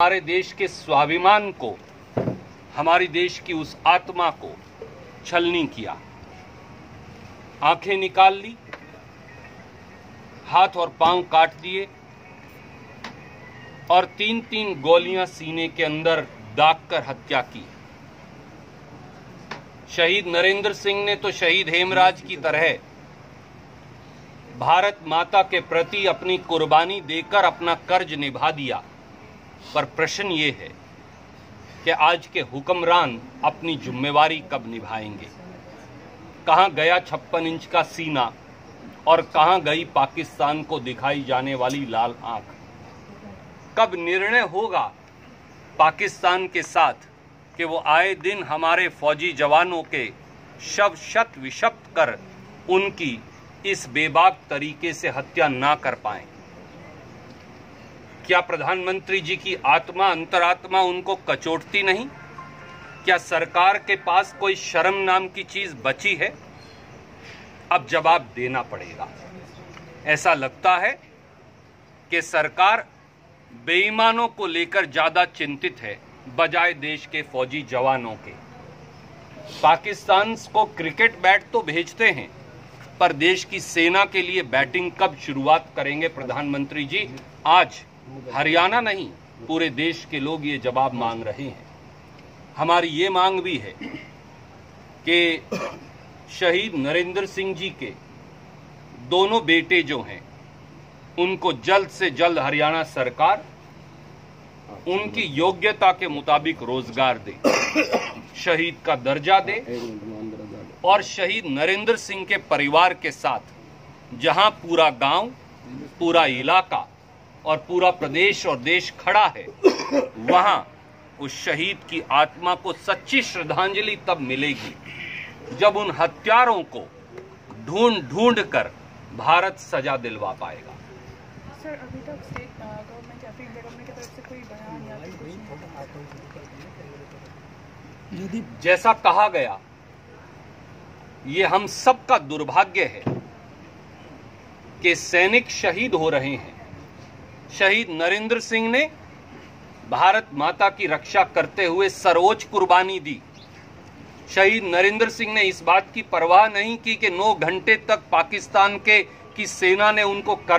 हमारे देश के स्वाभिमान को, हमारी देश की उस आत्मा को छलनी किया। आँखें निकाल ली, हाथ और पाँव काट दिए और तीन तीन गोलियाँ सीने के अंदर दाग कर हत्या की। शहीद नरेंद्र सिंह ने तो शहीद हेमराज की तरह भारत माता के प्रति अपनी कुर्बानी देकर अपना कर्ज निभा दिया। पर प्रश्न ये है कि आज के हुक्मरान अपनी जिम्मेवारी कब निभाएँगे? कहाँ गया छप्पन इंच का सीना और कहाँ गई पाकिस्तान को दिखाई जाने वाली लाल आँख? कब निर्णय होगा पाकिस्तान के साथ कि वो आए दिन हमारे फौजी जवानों के शव शत विषप्त कर उनकी इस बेबाक तरीके से हत्या ना कर पाए? क्या प्रधानमंत्री जी की आत्मा, अंतरात्मा उनको कचोटती नहीं? क्या सरकार के पास कोई शर्म नाम की चीज़ बची है? अब जवाब देना पड़ेगा। ऐसा लगता है कि सरकार बेईमानों को लेकर ज़्यादा चिंतित है, बजाय देश के फौजी जवानों के। पाकिस्तान को क्रिकेट बैट तो भेजते हैं, पर देश की सेना के लिए बैटिंग कब शुरुआत करेंगे प्रधानमंत्री जी? आज। हरियाणा नहीं, पूरे देश के लोग ये जवाब मांग रहे हैं। हमारी ये मांग भी है कि शहीद नरेंद्र सिंह जी के दोनों बेटे जो हैं, उनको जल्द से जल्द हरियाणा सरकार उनकी योग्यता के मुताबिक रोज़गार दे, शहीद का दर्जा दे और शहीद नरेंद्र सिंह के परिवार के साथ, जहाँ पूरा गाँव, पूरा इलाका और पूरा प्रदेश और देश खड़ा है। वहाँ उस शहीद की आत्मा को सच्ची श्रद्धांजलि तब मिलेगी जब उन हत्यारों को ढूंढ ढूंढ कर भारत सजा दिलवा पाएगा। सर अभी तक स्टेट गवर्नमेंट या फिर गवर्नमेंट की तरफ़ से कोई बयान या कुछ यदि जैसा कहा गया ये हम सबका दुर्भाग्य है कि सैनिक शहीद हो रहे हैं। शहीद नरेंद्र सिंह ने भारत माता की रक्षा करते हुए सर्वोच्च कुर्बानी दी। शहीद नरेंद्र सिंह ने इस बात की परवाह नहीं की कि नौ घंटे तक पाकिस्तान के, की सेना ने उनको कर